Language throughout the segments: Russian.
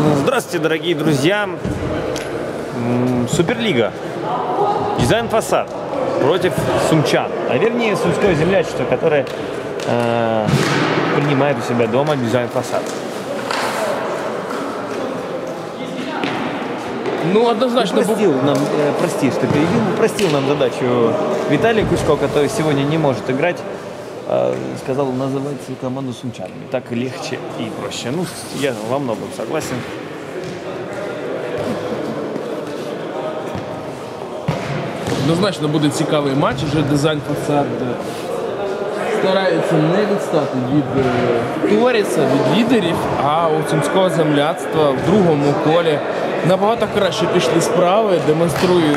Здравствуйте, дорогие друзья. Суперлига. Дизайн фасад против сумчан. А вернее, сумское землячество, которое э, принимает у себя дома дизайн фасад. Ну, однозначно, бу- Простил нам, э, прости, что перебил, простил нам задачу Виталий Кучко, который сегодня не может играть. Сказал называть команду сумчанами. Так легче и проще. Ну, я во многом согласен. однозначно буде цікавий матч. Вже дизайн фасад е, старається не відстати від е, Торіса, від лідерів, а у Сумського земляцтва в другому колі набагато краще пішли справи, демонструють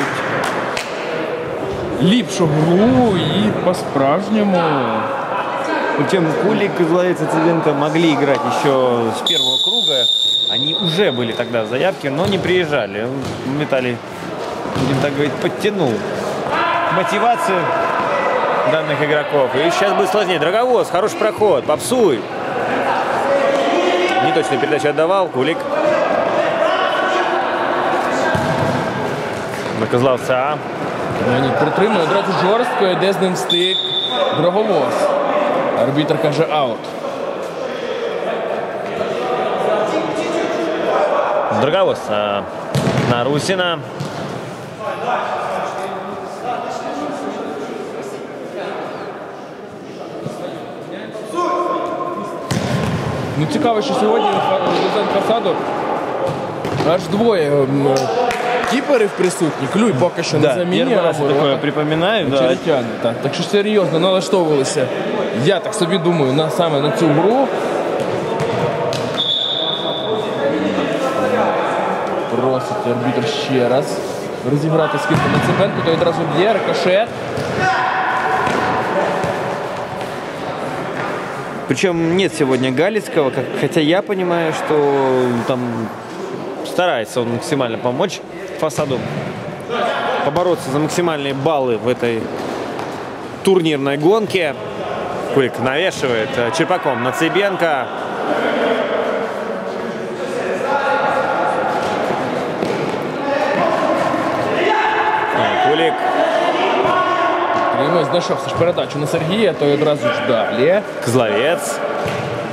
ліпшу гру і по-справжньому. Причем Кулик и Зловец и Цыбенко могли играть еще с первого круга. Они уже были тогда в заявке, но не приезжали. Виталий, будем так говорить, подтянул мотивацию данных игроков. И сейчас будет сложнее. Драговоз, хороший проход, попсуй. Неточную передачу отдавал, Кулик. На Козловца. Леонід притримує одразу жорстко, йде з ним стик. Дроговоз. Арбітр каже аут. Драговоз а, на Русина. Ну цікаво, що сьогодні дизайн фасаду аж двоє м, е, кіперів присутні. Клюй поки що не Да, замінює. первый раз я ворота. такое припоминаю. Да. Черетяни, так. Так що серйозно налаштовувалися. Я так собі думаю, на саме на цю гру. Просить арбітр ще раз розіграти скидку на Цибенко, то одразу б'є, рикошет. Причем нет сегодня Галицкого, как- хотя я понимаю, что там старается он максимально помочь фасаду побороться за максимальные баллы в этой турнирной гонке. Кулик навешивает э, черпаком на Цыбенко. А, Кулик Тримає, знайшов все ж передачу на Сергія, то й одразу ж далі. Козловец.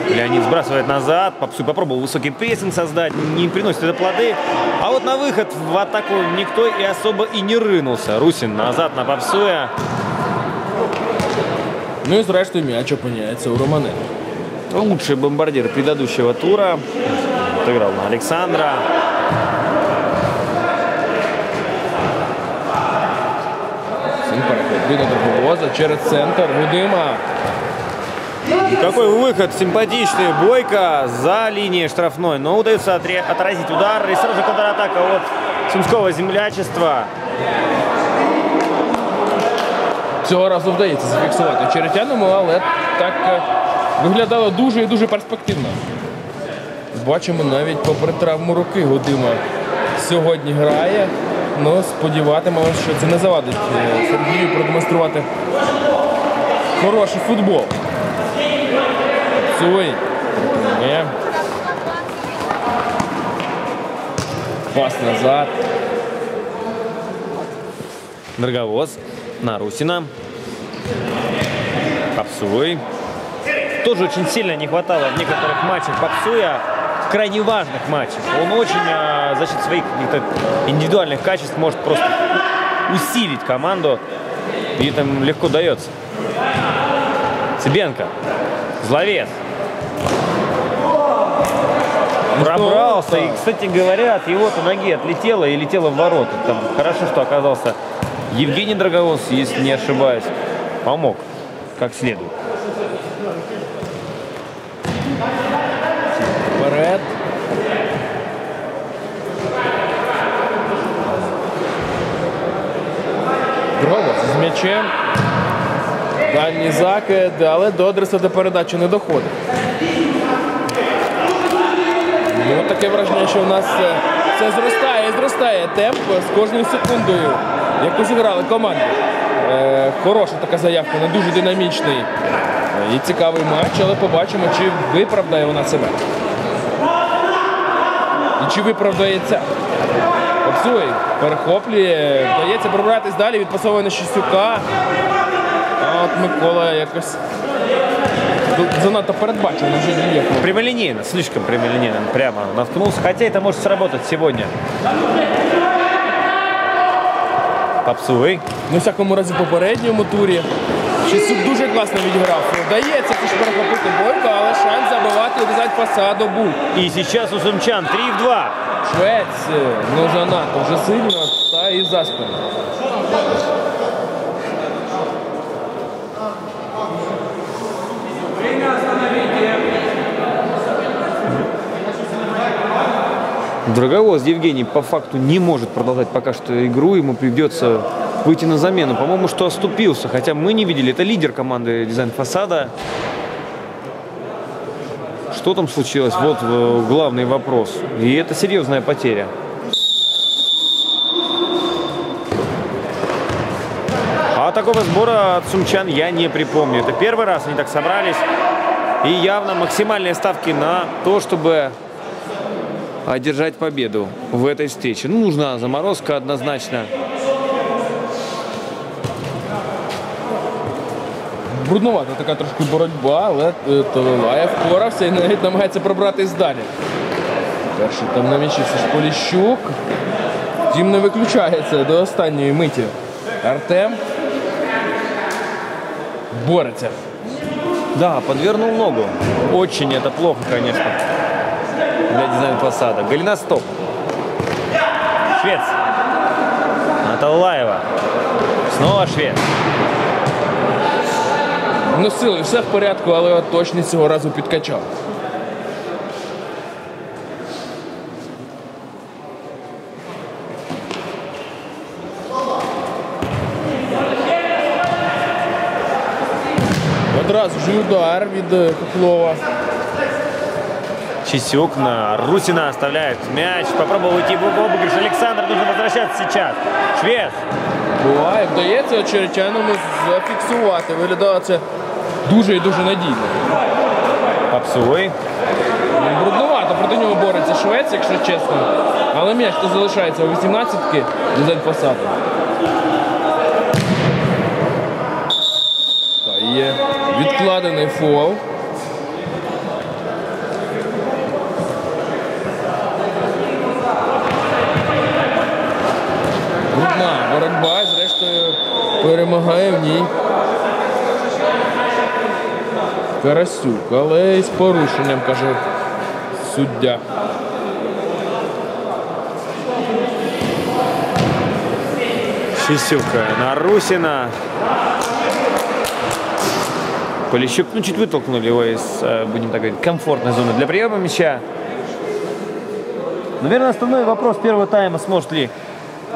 Леонид сбрасывает назад. Попсуй попробовал высокий прессинг создать. Не приносит это плоды. А вот на выход в атаку никто и особо и не рынулся. Русин назад на Попсуя. Ну і зрештою м'яч опиняється у Романенка. Лучший бомбардир предыдущего тура. Отыграл на Александра. Сім переход до Дроговоза через центр. Гудима. Какой выход симпатичный. Бойко за линией штрафной. Но удается отразить удар. И сразу контратака от Сумского землячества. Цього разу вдається зафіксувати Черетяному, але так е, виглядало дуже і дуже перспективно. Бачимо навіть попри травму руки Гудима сьогодні грає. Ну, сподіватимемося, що це не завадить е, Сергію продемонструвати хороший футбол. Цуй. Ні. Пас назад. Драговоз на Русина. Попсуй. Тоже очень сильно не хватало в некоторых матчах Попсуя. Крайне важных матчах. Он очень а, за счет своих каких-то индивидуальных качеств может просто усилить команду. И ему легко дается. Цыбенко. Зловец. Пробрался. И, кстати говоря, от его-то ноги отлетело и летело в ворота. Там хорошо, что оказался Евгений Драговоз, если не ошибаюсь, помог как следует. Вперед. Дрова з м'ячем. Дальній закид, але до адреса до передачі не доходить. Таке враження, що у нас це зростає і зростає темп з кожною секундою, яку зіграли команди. Е, хороша така заявка, не дуже динамічний і цікавий матч, але побачимо, чи виправдає вона себе. І чи виправдається? Попсуй, перехоплює, вдається пробратись далі, відпасовує на Щастюка. А от Микола якось занадто передбачено вже діє. Прямолинейно, слишком прямолинейно он прямо наткнулся. Хотя это может сработать сегодня. Попсуй. Ну, в всякому разі, в попередньому турі. Щастюк дуже класно відіграв. Вдається все ж перехопити Бойко, але шанс забивати і в'язати фасаду був. И сейчас у сумчан 3 в 2. Швець, ну занадто вже сильно, та і за Дороговоз Евгений по факту не может продолжать пока что игру. Ему придется выйти на замену. По-моему, что оступился. Хотя мы не видели. Это лидер команды дизайн фасада. Что там случилось? Вот э, главный вопрос. И это серьезная потеря. А такого сбора от сумчан я не припомню. Это первый раз они так собрались. И явно максимальные ставки на то, чтобы одержать победу в этой встрече. Ну, нужна заморозка однозначно. Бруднувата така трошки боротьба, але е, Талилаєв впорався і навіть намагається пробратись далі. Перший там на м'ячі все ж Поліщук. Втім, не виключається до останньої миті. Артем бореться. Да, подвернул ногу. Очень это плохо, конечно, для дизайн фасада. Голеностоп. Швец. Аталаева. Снова швед. Ну, з силою все в порядку, але от точність цього разу підкачав. Одразу ж і удар від е, Хохлова. Чесюк на Русина оставляет мяч. Попробовал уйти в обыгрыш. Александр нужно возвращаться сейчас. Швец. Буває, вдається Черечаному зафіксувати. Виглядало це дуже і дуже надійно. Попсуй. Бруднувато проти нього бореться Швець, якщо чесно. Але м'яч то залишається у 18-ки дизель посаду. Та є відкладений фол. Брудна боротьба, зрештою, перемагає в ній Карасюк, але із порушенням, каже суддя. Чесюк на Русина. Полищук, ну, чуть вытолкнули его из, э, будем так говорить, комфортной зоны для приема мяча. Наверное, основной вопрос первого тайма, сможет ли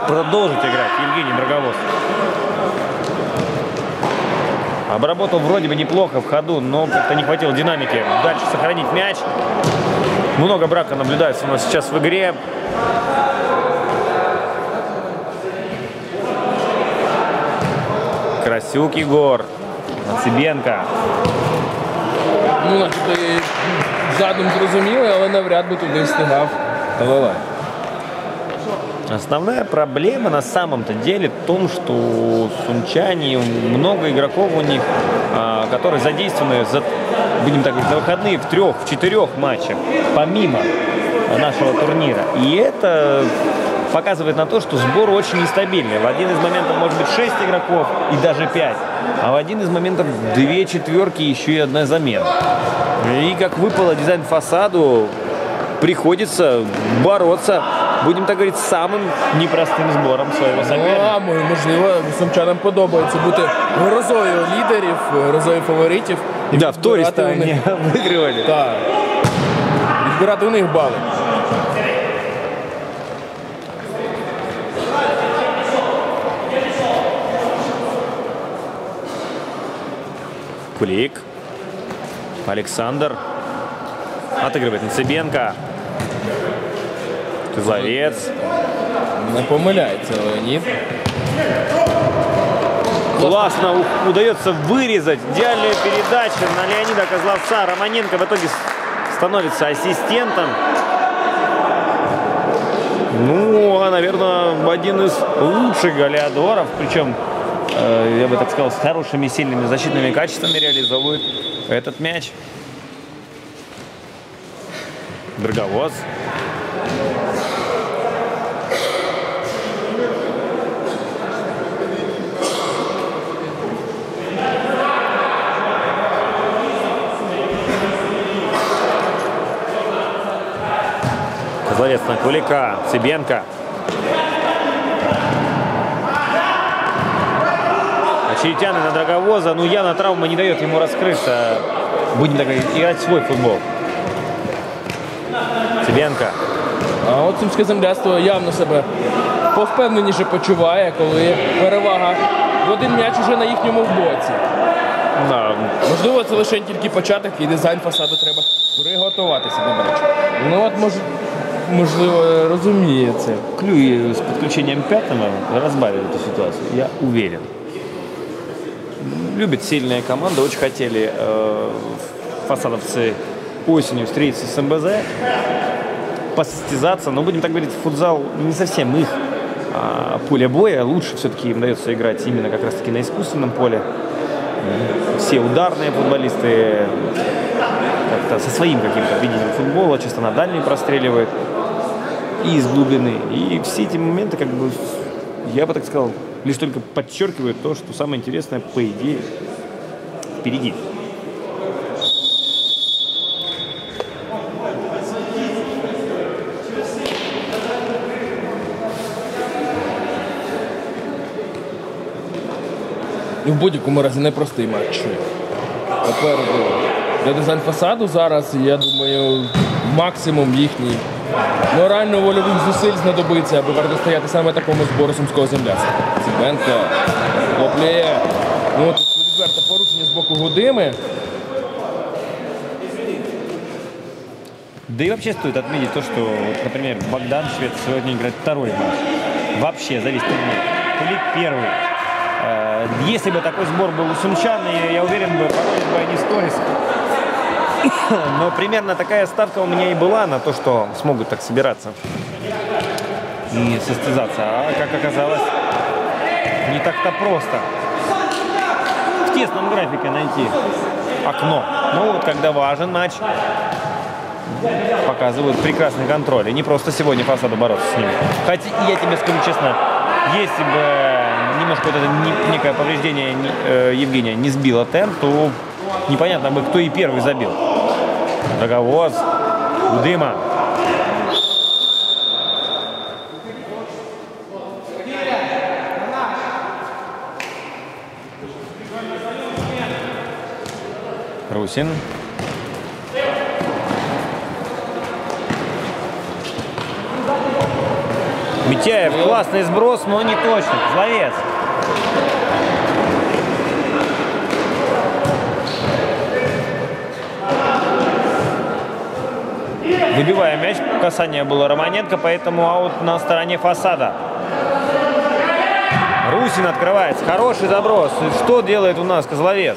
продолжить играть Евгений Дроговоз. Обработал вроде бы неплохо в ходу, но как-то не хватило динамики. Дальше сохранить мяч. Много брака наблюдается у нас сейчас в игре. Красюк Егор. Нацибенко. Ну, і задум зрозумілий, але навряд би туди встигав Талалай. Основная проблема на самом-то деле в том, что сумчане, много игроков у них, а, которые задействованы, за, будем так говорить, на выходные в трех, в четырех матчах, помимо нашего турнира. И это показывает на то, что сбор очень нестабильный. В один из моментов может быть 6 игроков и даже 5, а в один из моментов две четверки и еще и одна замена. И как выпало дизайн фасаду, приходится бороться, будем так говорить, с самым непростым сбором своего Ну, соперника. а мо- можливо, сумчанам подобається бути грозою лідерів, грозою фаворитів. і Да, в Торе відбирати у них- они выигрывали. Так. Відбирати у них бали. Кулик. Александр. Отыгрывает Нацебенко. Козловец. Не помиляється Леонід. Классно удается вырезать. Идеальная передача на Леонида Козловца. Романенко в итоге становится ассистентом. Ну, а, наверное, один из лучших голеадоров, причем, э, я бы так сказал, с хорошими, сильными защитными качествами реализовывает этот мяч. Дроговоз. Козловец на Кулика, Цыбенко. Очеретяны на Дроговоза, ну явно травма не дает ему раскрыться. Будем так говорить, играть в свой футбол. Цибенко. А от сумське земляство явно себе повпевненіше почуває, коли перевага в один м'яч уже на їхньому боці. Да, Можливо, це лише тільки початок і дизайн фасаду треба приготуватися до матчу. Ну от мож, можливо розуміє це. Клюи с подключением пятого разбавили эту ситуацию, я уверен. Любят сильные команды, очень хотели э, фасадовцы осенью встретиться с МБЗ, посостязаться, но будем так говорить, футзал не совсем их а, поле боя, лучше все-таки им дается играть именно как раз-таки на искусственном поле. Все ударные футболисты как-то со своим каким-то видением футбола, часто на дальний простреливают и из глубины. И все эти моменты, как бы, я бы так сказал, лишь только подчеркивают то, что самое интересное, по идее, впереди. І в будь-якому разі непростий матч. Попереду для дизайн фасаду зараз, я думаю, максимум їхній морально-вольових зусиль знадобиться, аби протистояти саме такому збору сумського земляцтва. Цибенко хлопляє. Ну, от відверте порушення з боку Гудими. Да и вообще стоит отметить то, что, вот, например, Богдан Швед сегодня играет второй матч. Вообще за весь турнир. Кулик первый. Э, Если бы такой сбор был у сумчан, я- уверен, бы бы они с. Но примерно такая ставка у меня и была на то, что смогут так собираться и состязаться. А как оказалось, не так-то просто в тесном графике найти окно. Ну вот, когда важен матч, показывают прекрасный контроль. И не просто сегодня фасаду бороться с ними. Хотя, я тебе скажу честно, если бы немножко вот это не- некое повреждение э, Евгения не сбило темп, то непонятно бы, кто и первый забил. Дроговоз, Удыма. Русин. Митяев, классный сброс, но не точно. Зловец. Выбивая мяч, касание было Романенко, поэтому аут на стороне фасада. Русин открывается. Хороший заброс. И Что делает у нас Козловец?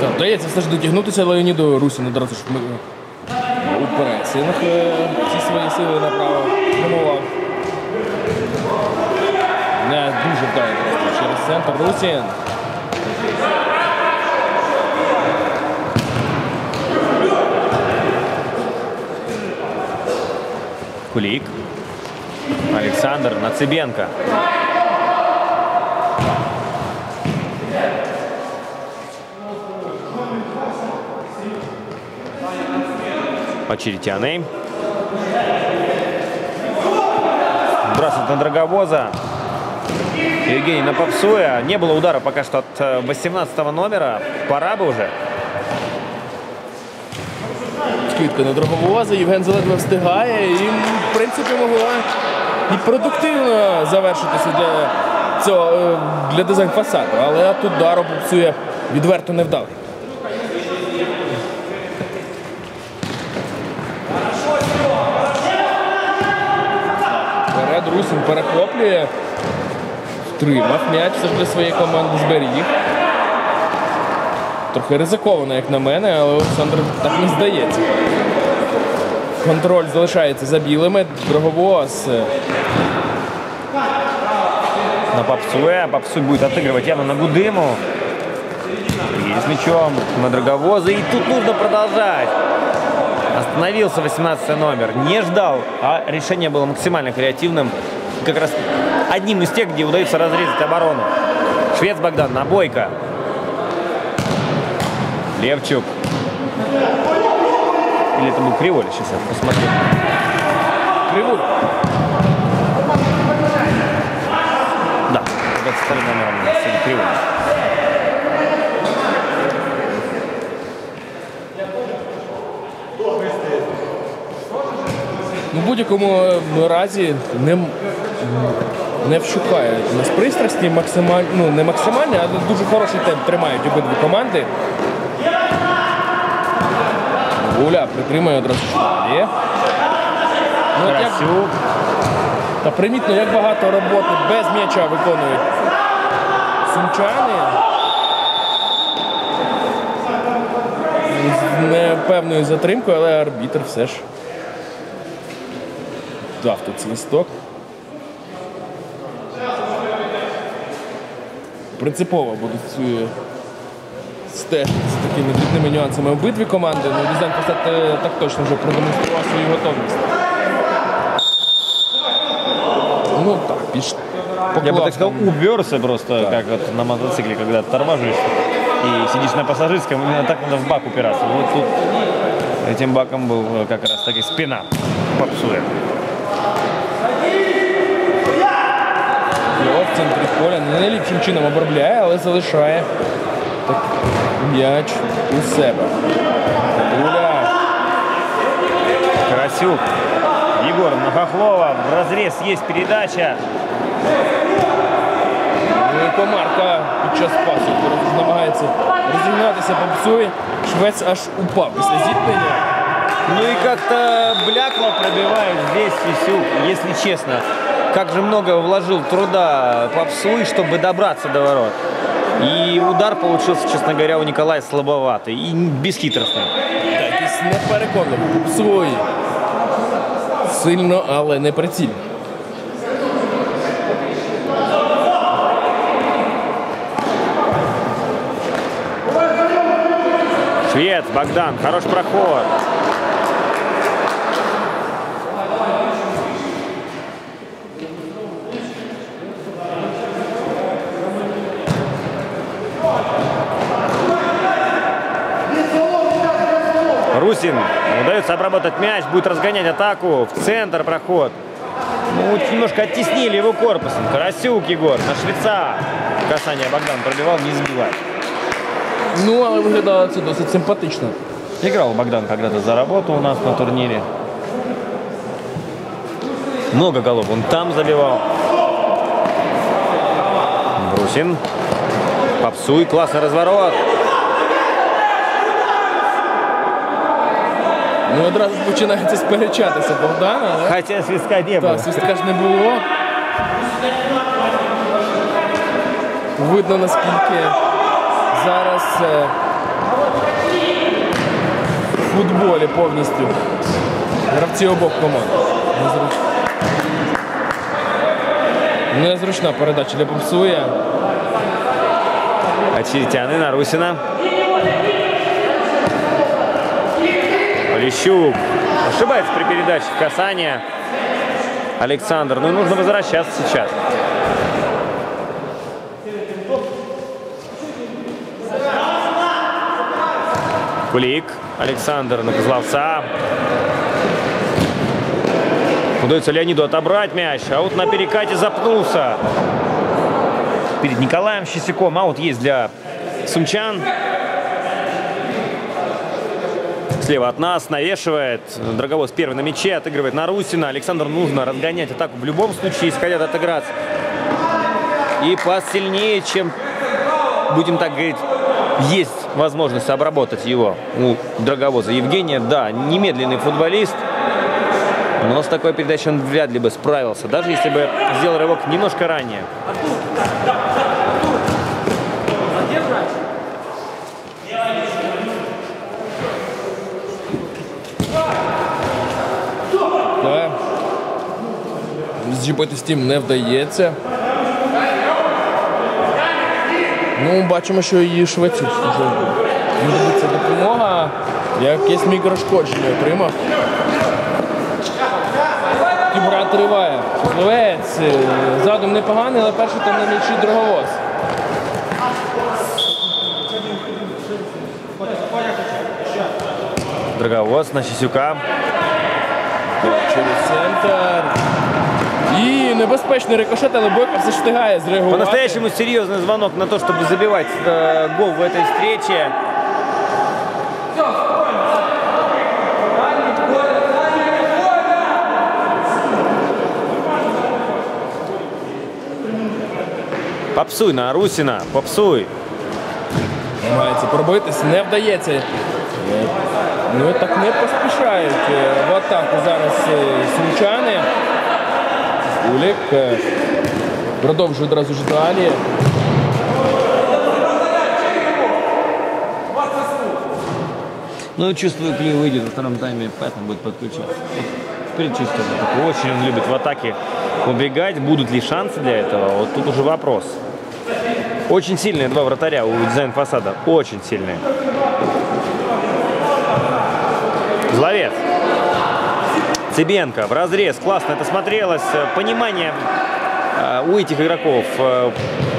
Так, вдається все ж дотягнутися Леоніду Русіну одразу ж ми- у пресинг е, ці свої сили направо спрямував. Не дуже вдало просто через центр Русін. Кулик. Александр Нацебенко. Очеретяный. Бросит на Дроговоза. Евгений на попсуя. Не было удара пока что от э, 18 номера. Пора бы уже. Скидка на дороговоза, Євген заледве встигає і, В принципі, могла і продуктивно завершитися для цього е, для дизайн фасаду. Але тут удар псує відверто невдалий. Перед Русін перехоплює. Втримав м'яч для своєї команди зберіг. Трохи ризиковано, як на мене, але Олександр так не здається. Контроль залишається за білими. Дроговоз На Попсуэ. Попсуй будет отыгрывать явно на Гудыму. Сергей с мячом на Драговоза. И тут нужно продолжать. Остановился 18 номер. Не ждал, а решение было максимально креативным. Как раз одним из тех, где удается разрезать оборону. Швец Богдан на Бойко. Левчук. Или это был Криволя? Сейчас я посмотрю. Кривуль. Да, 22 номером у нас. Ну, будь-якому е, разі не, не вщухає у нас пристрасті максимально, ну не максимальні, але дуже хороший темп тримають обидві команди. Гуля притримує одразу швалі. Ну, як, та примітно, як багато роботи без м'яча виконують сумчани. З непевною затримкою, але арбітр все ж дав тут свисток. Принципово будуть е, стежити з такими дрібними нюансами обидві команди. Ну, Різан Фасад е, так точно вже продемонстрував свою готовність. Ну так, піш... Я бы поклав так сказал, там. уперся просто, как вот на мотоцикле, когда торможишь и сидишь на пассажирском, именно так надо в бак упираться. Вот тут этим баком был э, как раз таки спина попсуя. Його в центрі поля не найліпшим чином обробляє, але залишає так, м'яч у себе. Гуля. Карасюк. Егор на Хохлова. В разрез есть передача. Ну і Комарка під час пасу роз- намагається розігнатися, попсує. Швець аж упав після зіткнення. Ну и как-то блякло пробивает здесь Фисюк, если честно. Как же много вложил труда Попсуй, чтобы добраться до ворот. И удар получился, честно говоря, у Николая слабоватый и бесхитростный. Так, якийсь непереконливий. Попсує. Сильно, але не прицільно. Швец, Богдан, хорош проход. Русин удается обработать мяч, будет разгонять атаку, в центр проход. Ну, немножко оттеснили его корпусом. Карасюк Егор на швеца. Касание Богдан пробивал, не сбивать. Ну, але виглядало це досить симпатично. Играл Богдан когда-то за работу у нас на турнире. Много голов он там забивал. Брусин. Попсуй, классный разворот. Ну, одразу починається сперечатися Богдана, але Хотя свистка не было. так, свистка ж не було. Видно наскільки зараз е, в футболі повністю гравці обох команд. Незручно. Незручна передача для Попсуя. Очеретяны на Полищук. Ошибается при передаче касания. Александр. Ну, нужно возвращаться сейчас. Кулик. Александр на Козловца. Удается Леониду отобрать мяч. А вот на перекате запнулся. Перед Николаем Щесяком. Аут есть для сумчан. Слева от нас навешивает. Драговоз первый на мяче, отыгрывает на Русина. Александр нужно разгонять атаку в любом случае, если хотят отыграться. И пас сильнее, чем, будем так говорить, есть возможность обработать его у Драговоза. Евгения, да, немедленный футболист, но с такой передачей он вряд ли бы справился, даже если бы сделал рывок немножко ранее. Зачепити стім не вдається. Ну, бачимо, що і швецю вже знадобиться допомога. Якесь мікрошкодження отримав. І триває. Швець е, задум непоганий, але перший там на м'ячі дороговоз. Дороговоз на Сисюка. Через центр. І небезпечний рикошет, але Бойко все встигає зреагувати. По-настоящему серьезный звонок на то, чтобы забивать э, гол в этой встрече. Попсуй на Русина, попсуй. Намагається пробитись, не вдається. Е, Ну так не поспішають е, в атаку зараз е, сумчани. Улік е, продовжує одразу ж далі. Ну, чувствую, Клей выйдет во втором тайме, поэтому будет подключаться. Предчувствую. такое. Очень он любит в атаке убегать. Будут ли шансы для этого? Вот тут уже вопрос. Очень сильные два вратаря у дизайн фасада. Очень сильные. Зловец. Цыбенко в разрез. Классно это смотрелось. Э, Понимание э, у этих игроков э,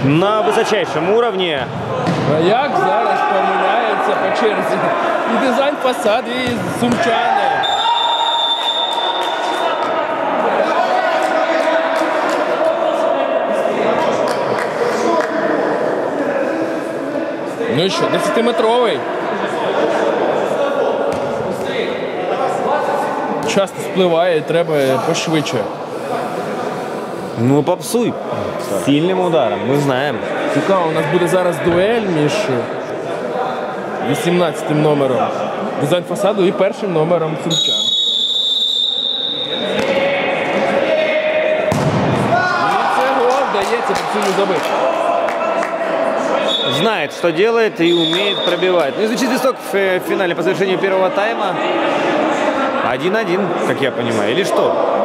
на высочайшем уровне. А як зараз помиляється по черзі? І дизайн фасад, і сумчани. Ну і що, 10-метровий. Часто спливає, треба пошвидше. Ну, попсуй. Сильным ударом, мы знаем. Цікаво, у нас буде зараз дуель між 18 номером дизайн фасаду і першим номером сумчан. І це гол вдається працюю забити. знает, что делает и умеет пробивать. Ну, изучить исток в э, финале по завершению первого тайма. 1-1, как я понимаю. Или что?